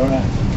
All right.